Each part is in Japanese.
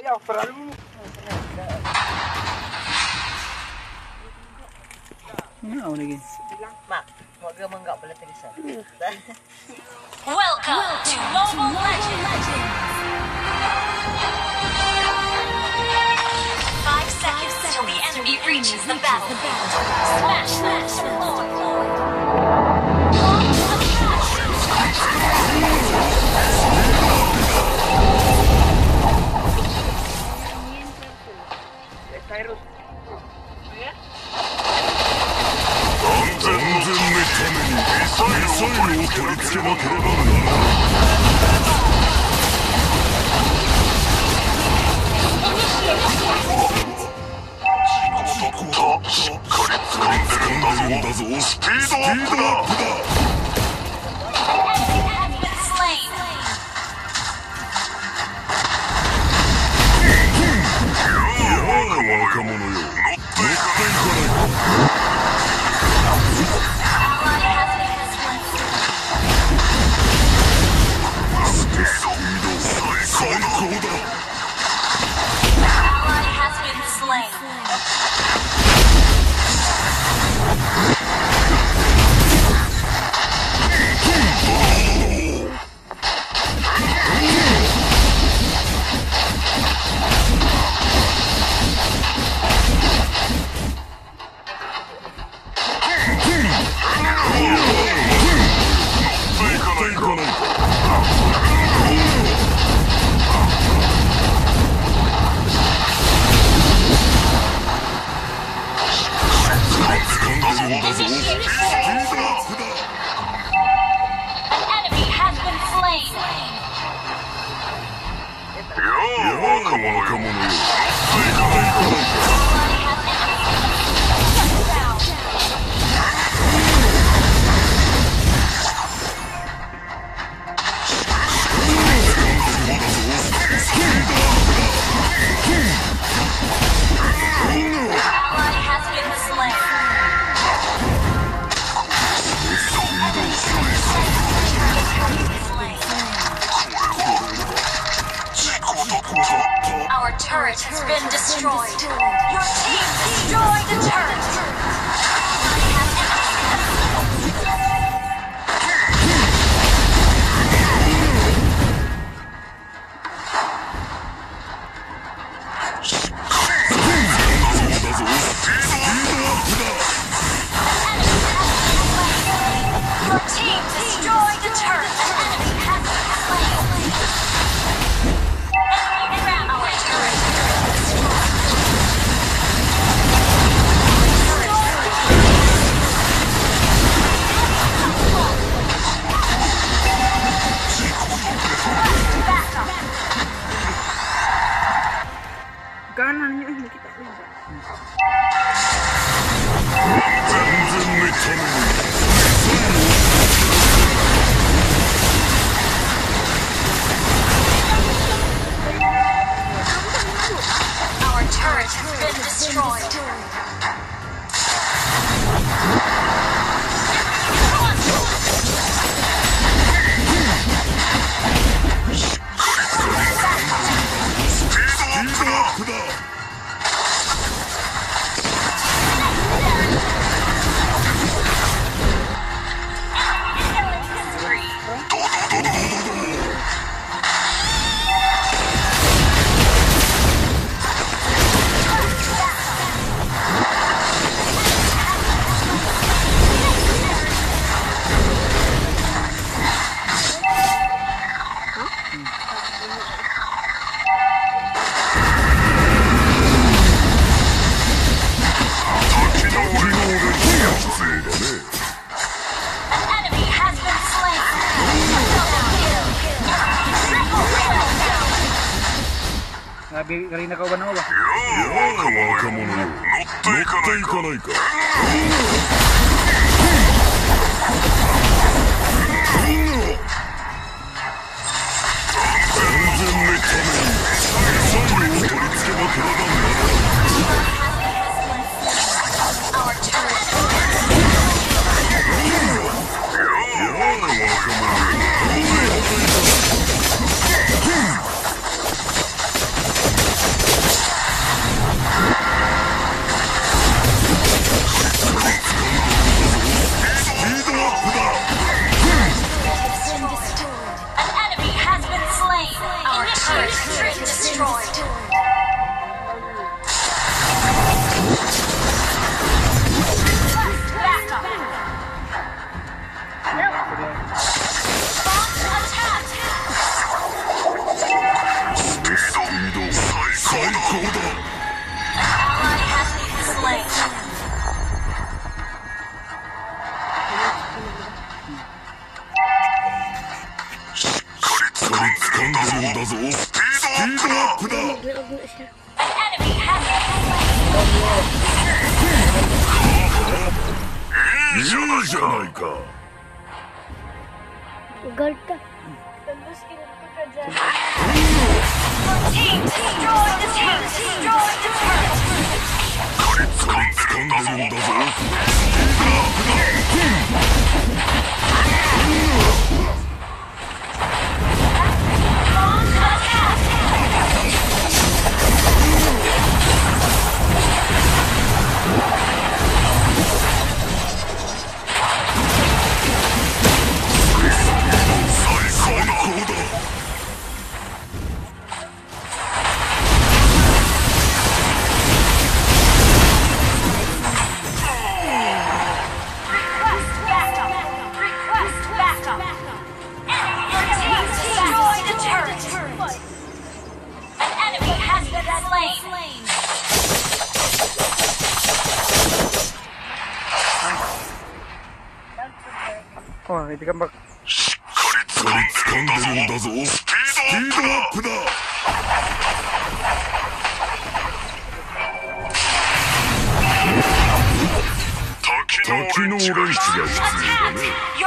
Ya, para dulu. Mana lagi? Bilang mak. Moga menggak boleh terasa. Ya. Welcome to Mobile Legends. Five seconds till the enemy reaches the battlefield. 若者よ。turret has been destroyed. Your team destroyed the turret. ガリガよ若者よ乗っていかないかいいじゃないか Guard ka. Team destroyed the turret. Destroyed the turret. 掴んでるんだぞめてしっかりつんでるんだぞ。スピードアップだ,ップタキノオレンジが必要だねい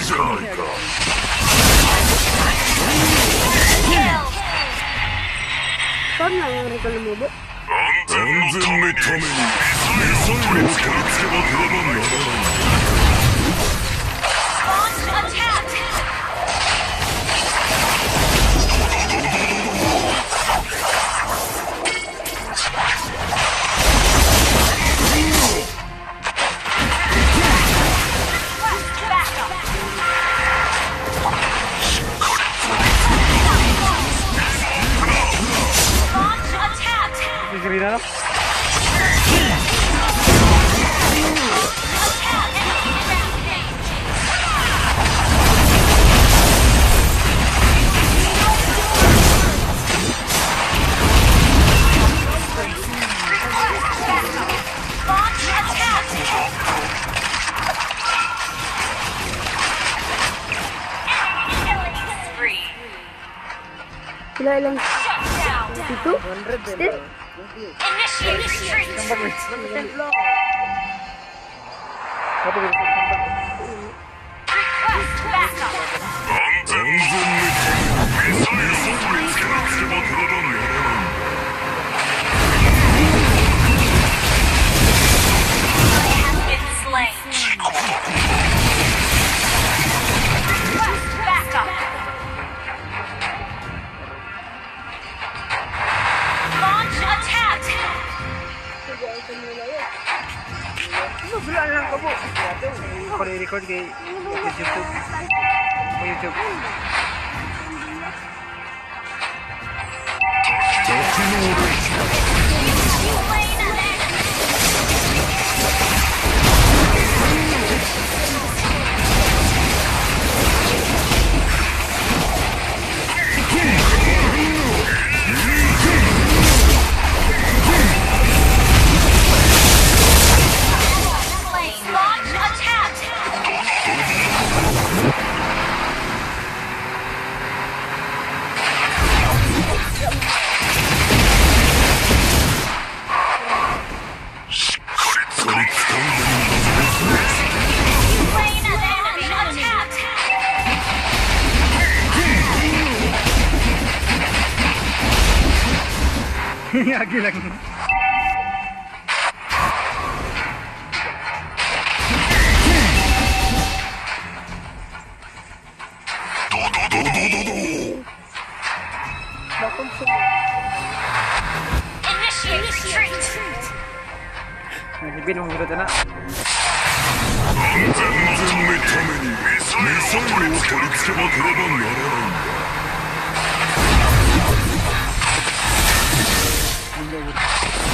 いじゃないか。かんないれも安全のために目覚めを取り付けばならないスポンジア 52. Still. Initiate retreat. Request backup. 安全ゾーンにミサイルを取り付けなければならない。Ako record kay kay YouTube. YouTube. Agi lang. Initiate retreat. Nagibin mo muna na. 安全のためにミサイルを取り付けなければならないんだ window with